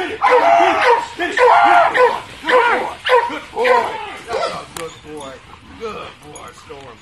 Spin it. Spin it. Spin it. Good boy. Good boy. Good boy. Good boy, Storm.